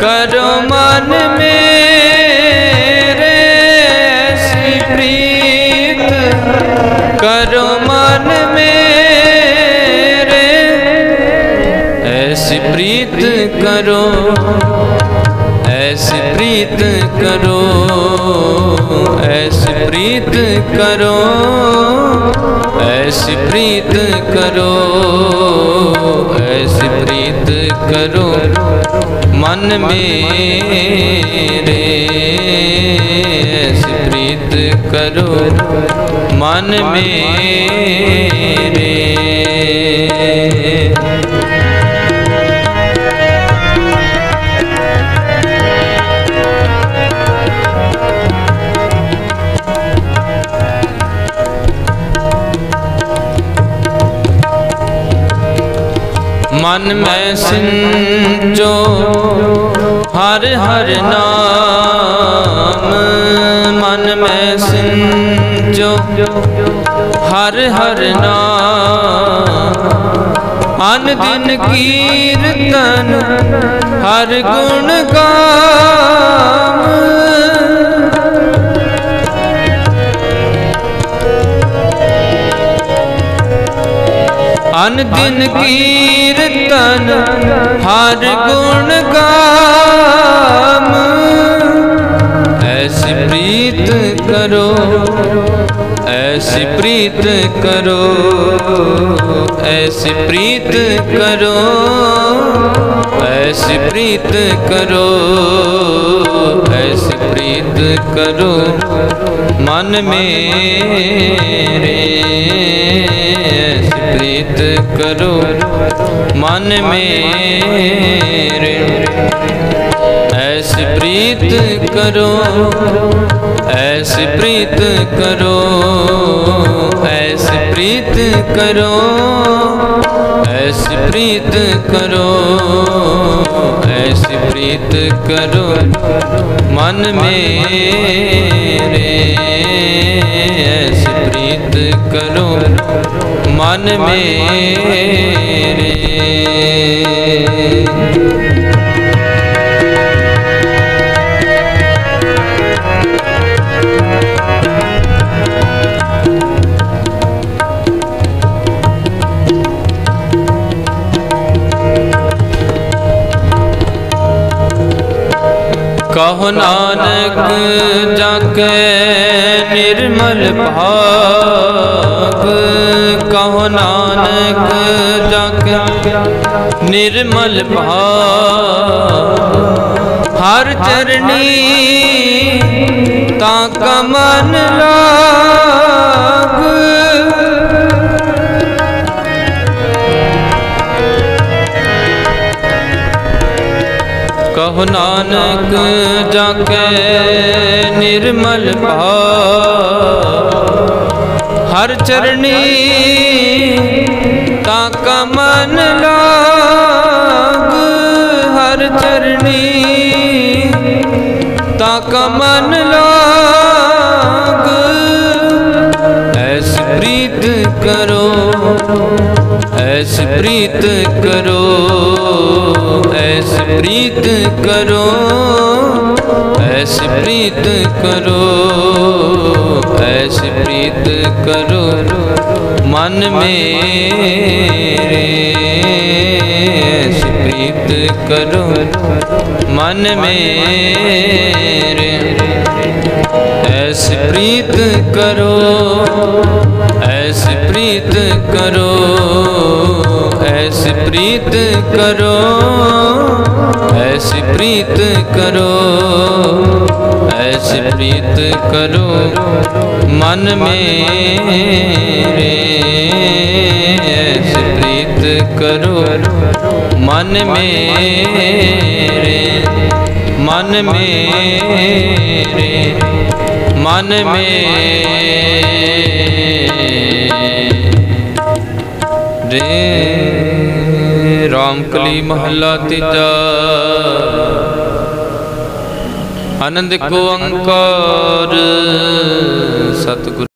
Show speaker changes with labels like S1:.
S1: करो मन मेरे ऐसी प्रीत। करो मन मेरे ऐसी प्रीत करो। ऐसी प्रीत करो। ऐसी प्रीत करो। ऐसी प्रीत करो। ऐसी प्रीत करो। मन मेरे प्रीत करो। मन मेरे मन में सिंचो हर हर नाम। मन में सिंचो हर हर नाम। अन दिन कीर्तन, हर गुण गाम। अन दिन कीर्तन, हर गुण गाम ऐसी प्रीत करो, ऐसी प्रीत करो, ऐसी प्रीत करो। ऐसी प्रीत करो, ऐसी प्रीत करो, मन मेरे। ऐसी प्रीत करो, मन मेरे। ऐसी प्रीत करो, ऐसी प्रीत करो, ऐसी प्रीत करो। ऐसी प्रीत करो ऐसी प्रीत करो मन मेरे। ऐसी प्रीत करो मन मेरे। कहो नानक, जाके निर्मल भाग कहो नानक, जाके निर्मल भाग हर चरणी ताका मन लाग कहो नानक, जाके निर्मल भाव। हर चरणी ताका मन लाग। हर चरणी ताका मन लाग। ऐसी प्रीत करो, ऐसी प्रीत करो। ऐसी प्रीत करो, ऐसी प्रीत करो, ऐसी प्रीत करो मन मेरे। ऐसी प्रीत करो मन मेरे। ऐसी प्रीत करो, ऐसी प्रीत करो। ऐसी प्रीत करो, ऐसी प्रीत करो, ऐसी प्रीत करो मन मेरे। ऐसी प्रीत करो मन मेरे मन मेरे, मन में रे ਰਾਮਕਲੀ ਮਹੱਲਾ ਤੀਜਾ। ਆਨੰਦ ਕੋ ਅੰਕਾਰ ਸਤਿਗੁਰ